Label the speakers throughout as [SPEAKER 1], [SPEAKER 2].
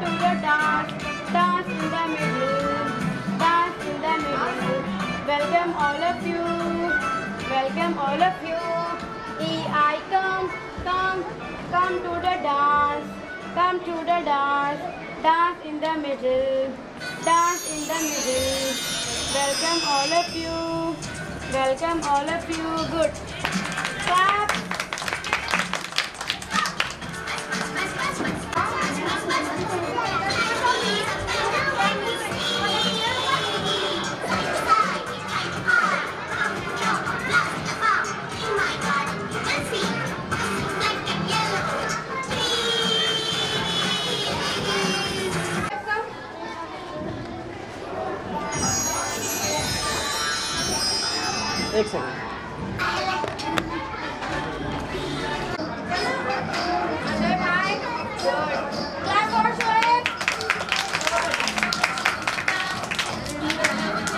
[SPEAKER 1] to the dance, dance in the middle, dance in the middle. Welcome all of you, welcome all of you. E I come, come, come to the dance, come to the dance, dance in the middle, dance in the middle. Welcome all of you, welcome all of you. Good.
[SPEAKER 2] एक second
[SPEAKER 1] Clap for Shoaib.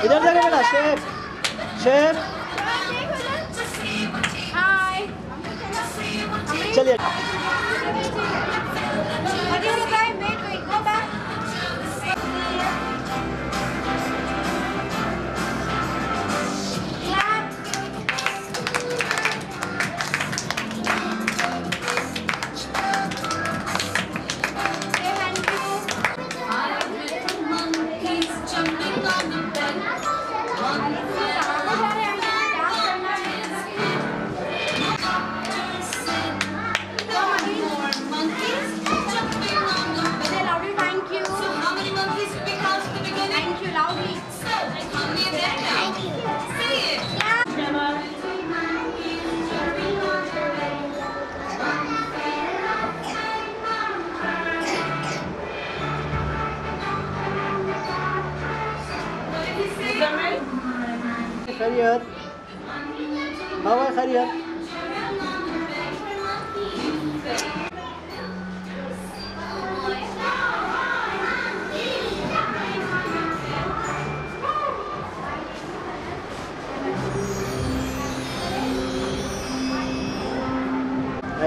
[SPEAKER 2] इधर देखो बेटा chef chef
[SPEAKER 1] Hi.
[SPEAKER 2] चलिए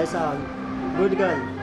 [SPEAKER 3] song. Good girl.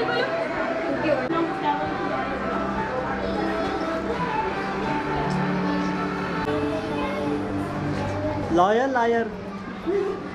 [SPEAKER 3] सत Shri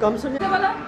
[SPEAKER 3] 感谢。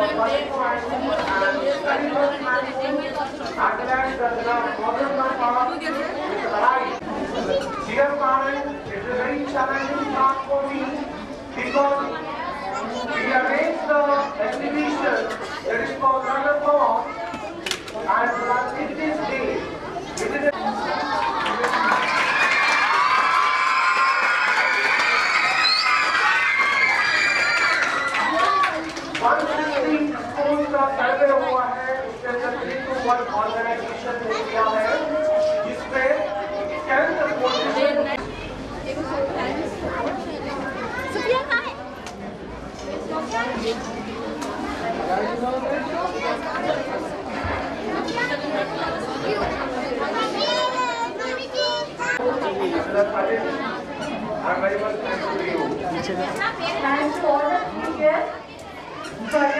[SPEAKER 3] is
[SPEAKER 4] Dear parents, it's a very challenging task for me because we arranged the exhibition that is for Raghavan and this day. It is three organization ने किया है जिसपे
[SPEAKER 5] है
[SPEAKER 4] much thankful to you.
[SPEAKER 6] Teachers for the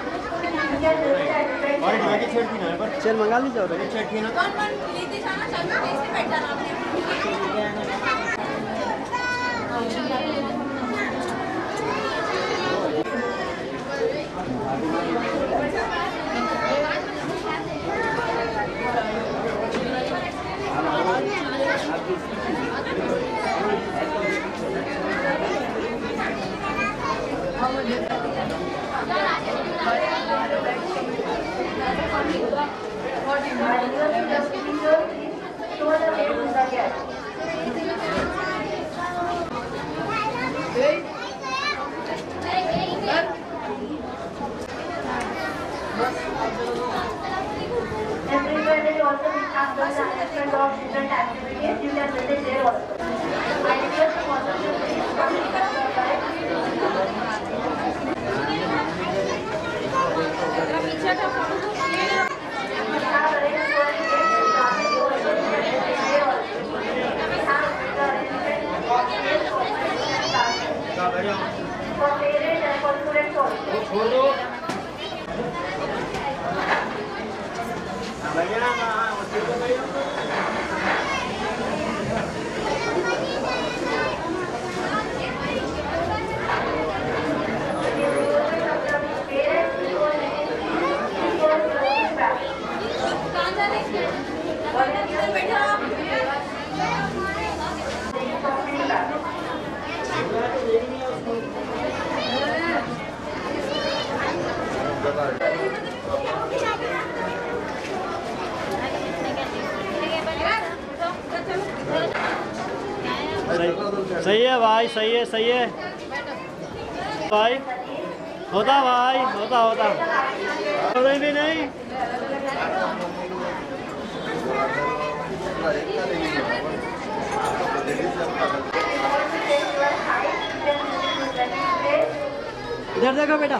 [SPEAKER 1] चल मंगा लीजिए और।
[SPEAKER 5] कौन कौन
[SPEAKER 6] Everywhere also have the announcement of different activities. You can visit there also.
[SPEAKER 5] है
[SPEAKER 1] भाई होता भाई होता होता। नहीं भी नहीं। इधर देखो बेटा।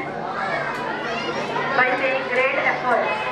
[SPEAKER 6] by saying great efforts.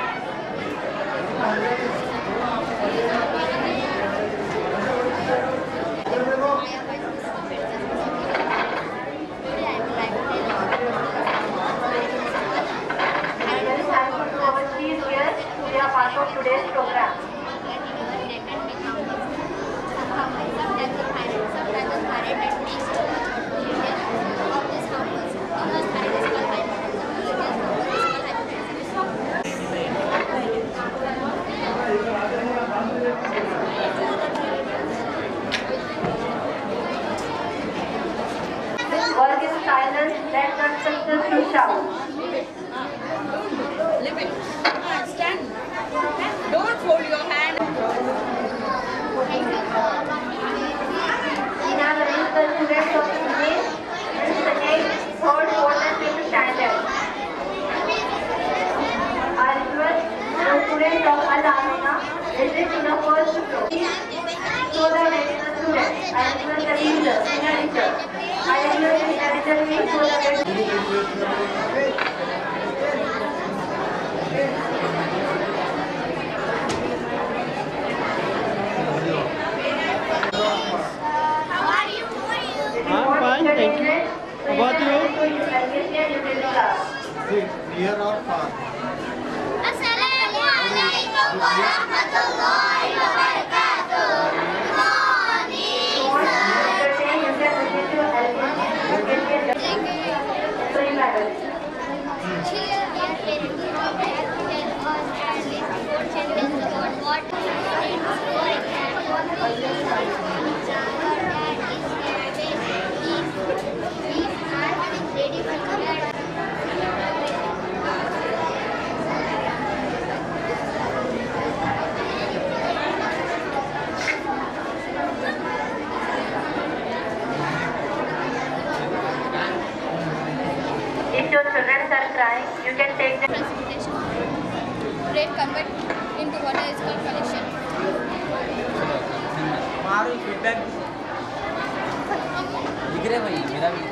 [SPEAKER 7] रहे भाई मेरा भी।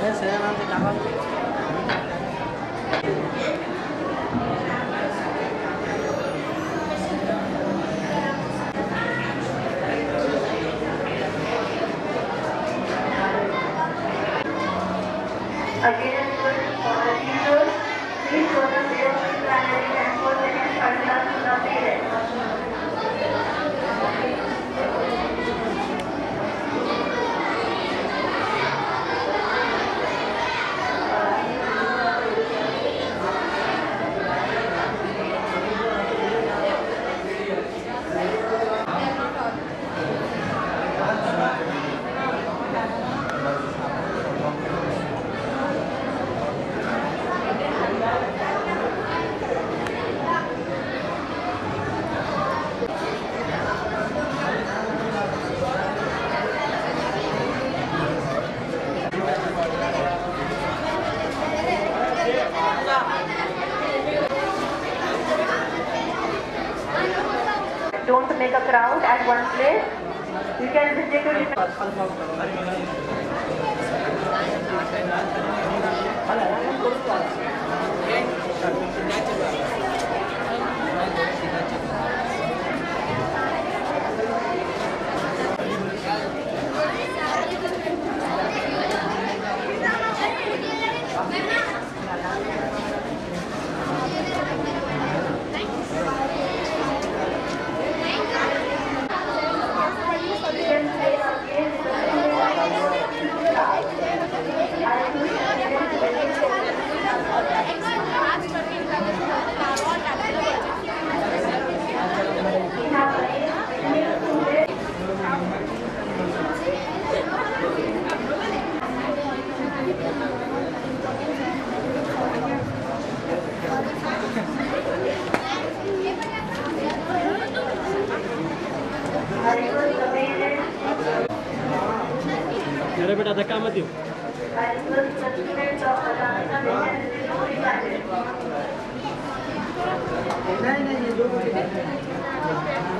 [SPEAKER 7] मैं नाम से
[SPEAKER 6] don't make a crowd at one place. You can take a different...
[SPEAKER 3] अरे बेटा धक्का मत
[SPEAKER 6] नहीं नहीं ये जो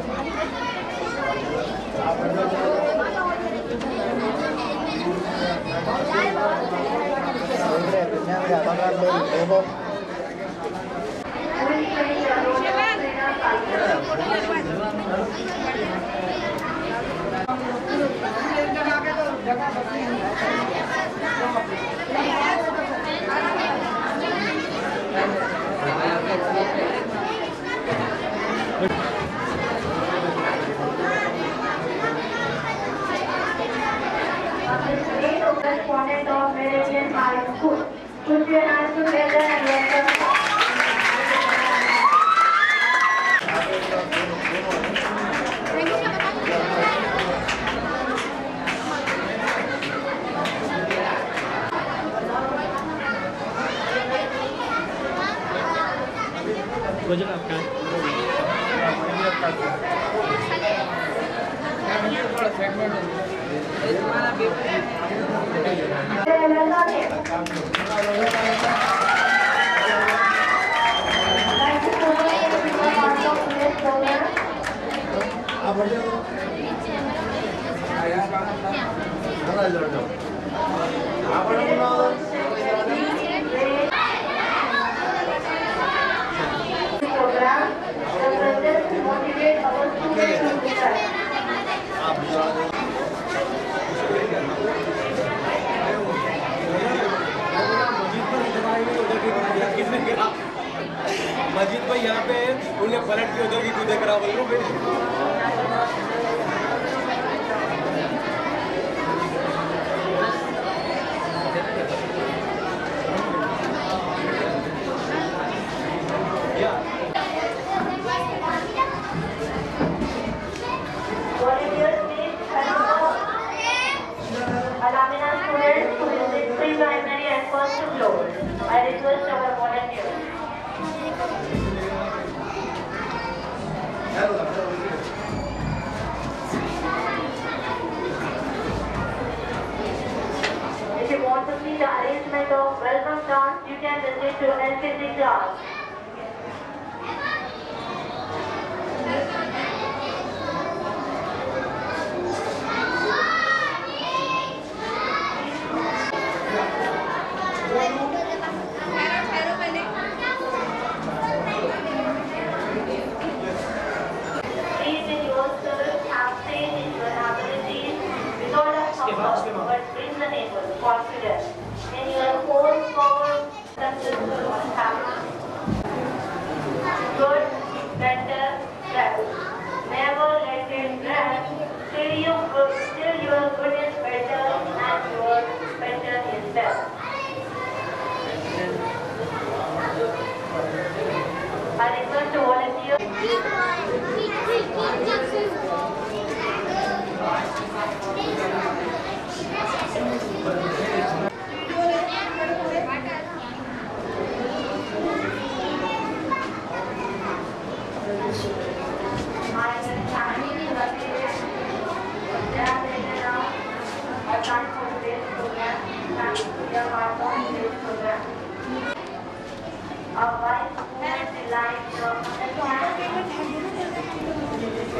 [SPEAKER 6] Em cảm ơn.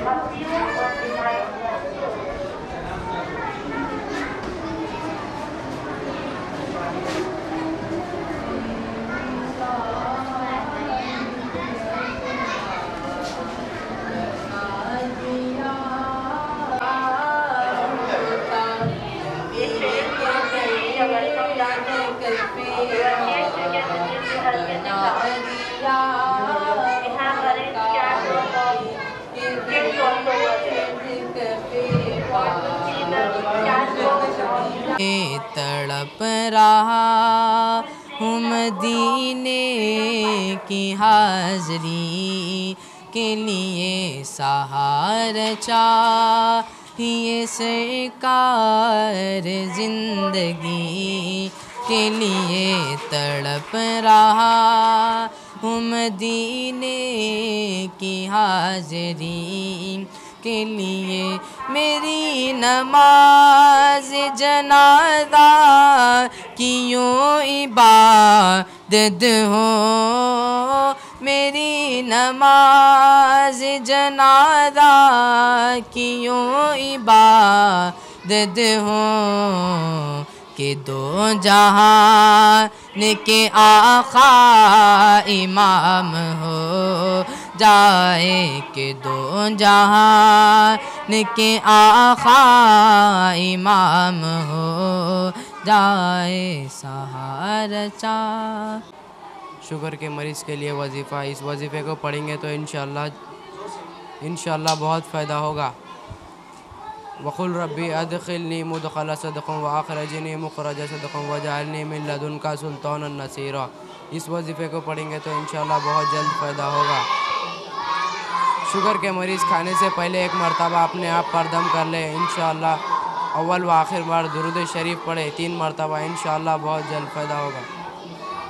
[SPEAKER 6] Gracias. चाहिए सरकार ज़िंदगी के लिए तड़प रहा। हम दीने की हाजरी के लिए मेरी नमाज़ जनादा क्यों इबादत हो। मेरी
[SPEAKER 8] नमाज़ जनादा क्यों इबादत हो के दो जहान के आखा इमाम हो जाए के दो जहान के आखा इमाम हो जाए सहारचा शुगर के मरीज़ के लिए वजीफ़ा। इस वजीफ़े को पढ़ेंगे तो इन इंशाल्लाह बहुत फ़ायदा होगा। वक़ुल रब्बी अदखिलनी मुदखल सदक़ों व अखरजनी मुखरज सदक़ों वजालनी मिन लदुन का सुल्तान नसीरा। इस वजीफ़े को पढ़ेंगे तो इंशाल्लाह बहुत जल्द फ़ायदा होगा। शुगर के मरीज़ खाने से पहले एक मरतबा अपने आप पर दम कर ले। इन अव्वल व आखिर बार दरुद शरीफ पढ़े। तीन मरतबा इन बहुत जल्द फ़ायदा होगा।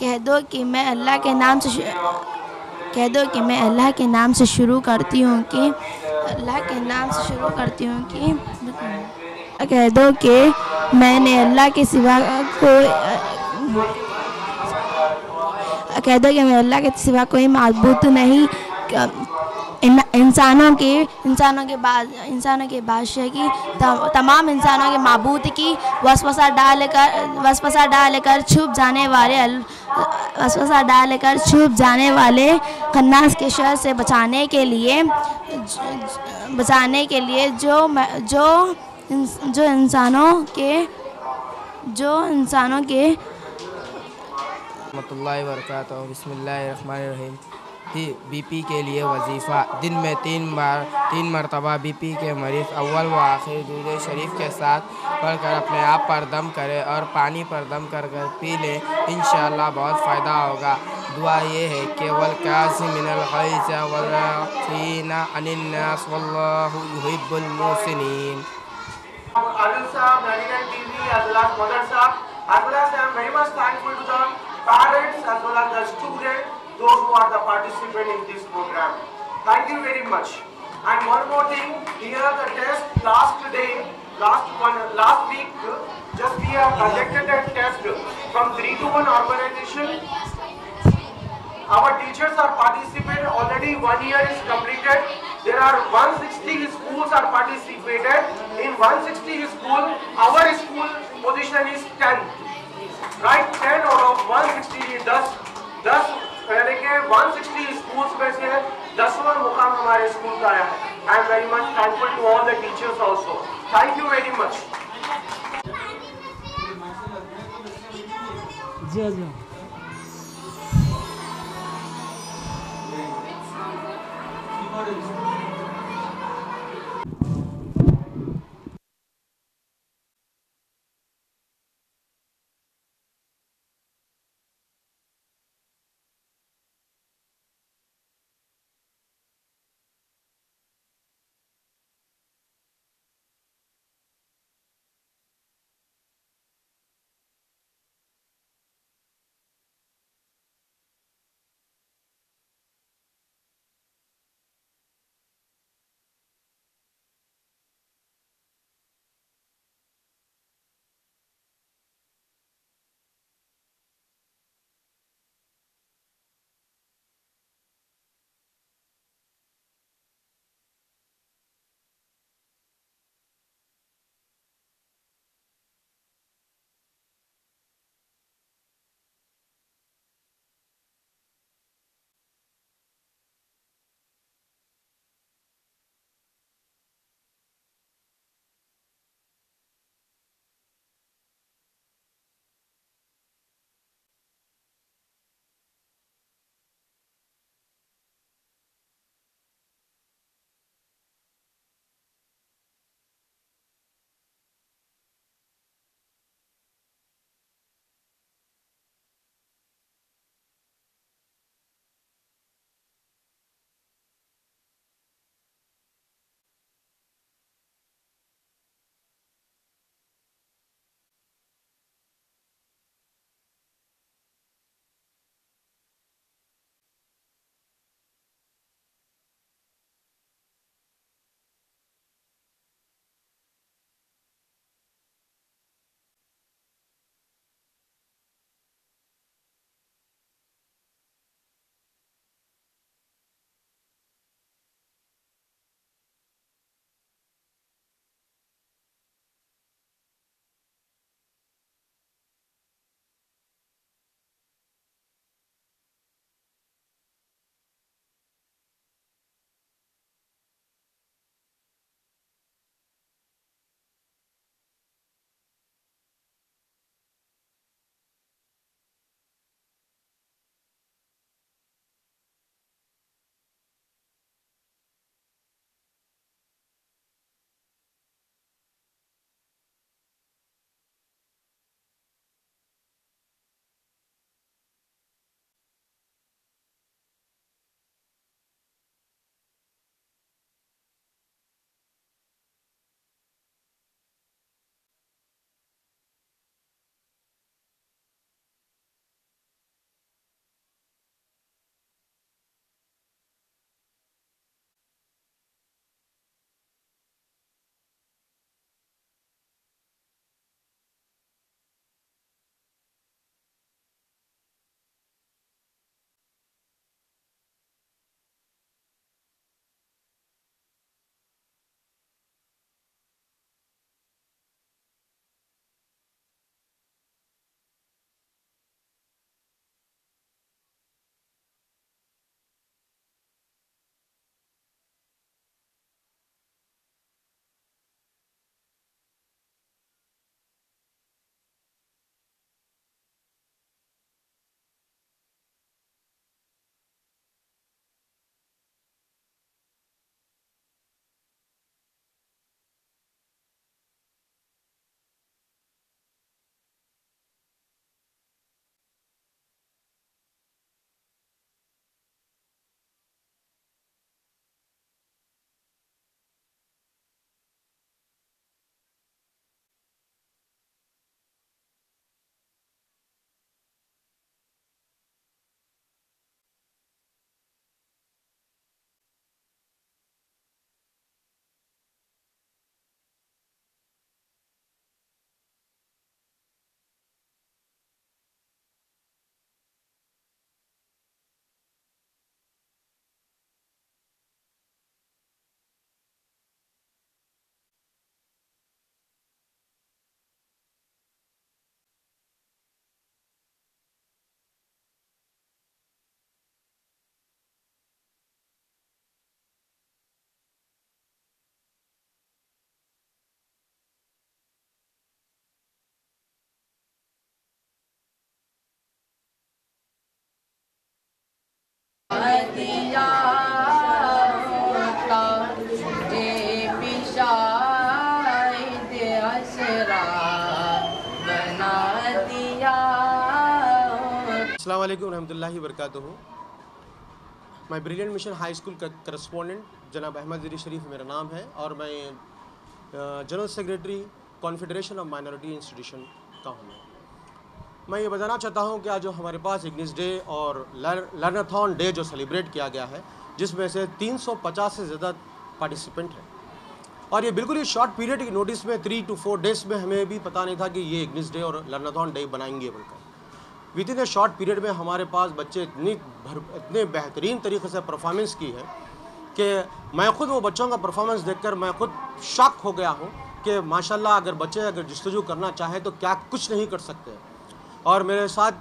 [SPEAKER 5] कह दो कि मैं अल्लाह के नाम से कह दो कि मैं अल्लाह के नाम से शुरू करती हूँ कि अल्लाह के नाम से शुरू करती हूँ कि कह दो कि मैंने अल्लाह के सिवा को कह दो कि मैं अल्लाह के सिवा कोई मज़बूत नहीं इंसानों के इंसानों के बाद इंसानों के बादशाह की तमाम इंसानों के मबूत की वसवसा डालकर वसवसा डालकर छुप जाने वाले वसवसा डालकर छुप जाने वाले खन्नास के शर से बचाने के लिए, बचाने के लिए जो जो जो इंसानों के, जो इंसानों के
[SPEAKER 8] वरक बसमीम बीपी के लिए वजीफ़ा। दिन में तीन बार, तीन मरतबा बीपी के मरीज़ अव्वल व आखिर दूध शरीफ के साथ पढ़कर अपने आप पर दम करें और पानी पर दम कर कर पी लें। इन बहुत फ़ायदा होगा। दुआ ये है
[SPEAKER 4] thankful to the parents as well as the students those who are the participant in this program. Thank you very much. And one more thing, here the test last day, last one, last week, just we have conducted a test from 3 to 1 organization. Our teachers are participated, already one year is completed. There are 160 schools are participated. In 160 school, our school position is 10. Right, 10 out of 160 is thus, thus 160 schools में से दसवां मुकाम हमारे school का आया है। I am very much thankful to all the teachers also thank you very much
[SPEAKER 1] जी जी।
[SPEAKER 9] रहमतुल्लाहि वरकातुहू। मैं ब्रिलियंट मिशन हाई स्कूल का करस्पॉन्डेंट जनाब अहमद जरी शरीफ मेरा नाम है और मैं general secretary confederation of minority institution का हूँ। मैं ये बताना चाहता हूँ कि आज जो हमारे पास इग्निस डे और लर्नाथॉन डे जो सेलिब्रेट किया गया है, जिसमें से 350 से ज़्यादा पार्टिसिपेंट हैं। और ये बिल्कुल ही शॉर्ट पीरियड की नोटिस में थ्री टू फोर डेज़ में हमें भी पता नहीं था कि ये इग्निस डे और लर्नाथॉन डे बनाएँगे बोलकर within a short period में हमारे पास बच्चे इतनी भर, इतने बेहतरीन तरीके से परफॉर्मेंस की है कि मैं खुद वो बच्चों का परफॉर्मेंस देखकर मैं खुद शॉक हो गया हूँ कि माशाल्लाह अगर बच्चे अगर जस्तजू करना चाहें तो क्या कुछ नहीं कर सकते। और मेरे साथ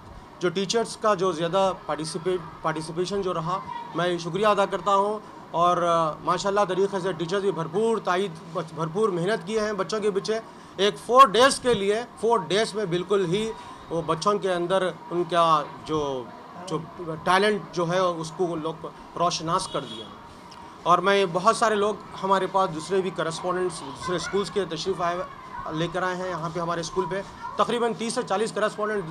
[SPEAKER 9] जो टीचर्स का जो ज़्यादा पार्टिसिपेट पार्टिसिपेशन जो रहा, मैं शुक्रिया अदा करता हूँ। और माशाल्लाह तरीके से टीचर्स भी भरपूर तायद, भरपूर मेहनत किए हैं बच्चों के पीछे। एक फ़ोर डेज़ के लिए फ़ोर डेज़ में बिल्कुल ही वो बच्चों के अंदर उनका जो जो टैलेंट जो है, उसको लोग रोशनास कर दिया। और मैं बहुत सारे लोग हमारे पास दूसरे भी करस्पॉन्डेंट्स दूसरे स्कूल्स के तशरीफ़ आए, लेकर आए हैं, यहाँ पे हमारे स्कूल पे। तकरीबन 30 से 40 करस्पॉन्डेंट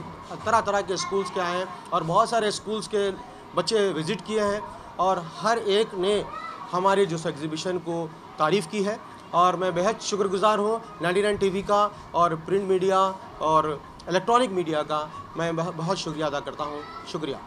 [SPEAKER 9] तरह तरह के स्कूल्स के आए हैं, और बहुत सारे स्कूल्स के बच्चे विज़िट किए हैं, और हर एक ने हमारे जो एग्ज़िबिशन को तारीफ़ की है। और मैं बेहद शुक्रगुजार हूँ नाइन का और प्रिंट मीडिया और इलेक्ट्रॉनिक मीडिया का मैं बहुत शुक्रिया अदा करता हूँ। शुक्रिया।